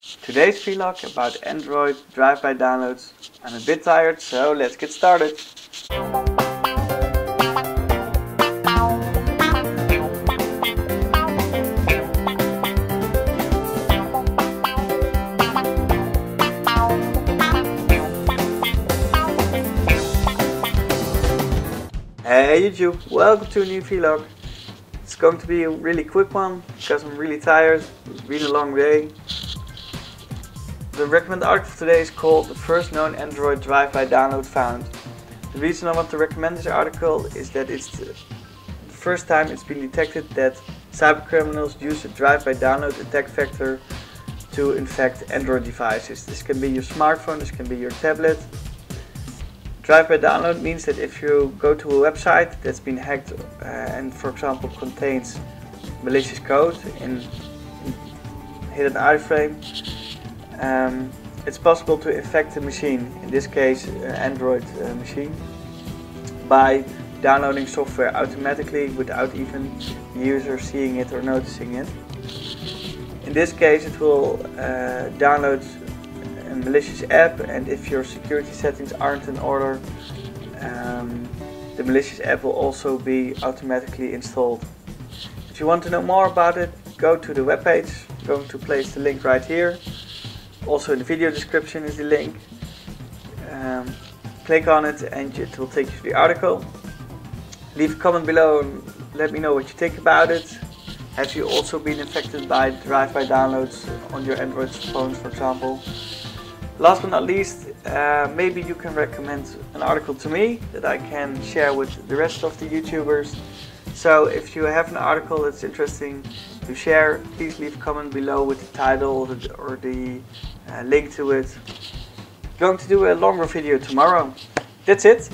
Today's vlog about Android drive-by downloads. I'm a bit tired, so let's get started. Hey YouTube, welcome to a new vlog. It's going to be a really quick one because I'm really tired. It's been a long day. The recommended article today is called The First Known Android Drive-By Download Found. The reason I want to recommend this article is that it's the first time it's been detected that cybercriminals use a drive-by download attack vector to infect Android devices. This can be your smartphone, this can be your tablet, Drive-by download means that if you go to a website that's been hacked uh, and for example contains malicious code in, in hidden iframe, um, it's possible to infect a machine, in this case an Android uh, machine, by downloading software automatically without even the user seeing it or noticing it. In this case it will uh, download a malicious app and if your security settings aren't in order um, the malicious app will also be automatically installed. If you want to know more about it go to the webpage, I'm going to place the link right here. Also in the video description is the link. Um, click on it and it will take you to the article. Leave a comment below and let me know what you think about it. Have you also been infected by drive-by downloads on your Android phones for example? Last but not least, uh, maybe you can recommend an article to me that I can share with the rest of the YouTubers. So if you have an article that's interesting to share, please leave a comment below with the title or the, or the uh, link to it. Going to do a longer video tomorrow. That's it.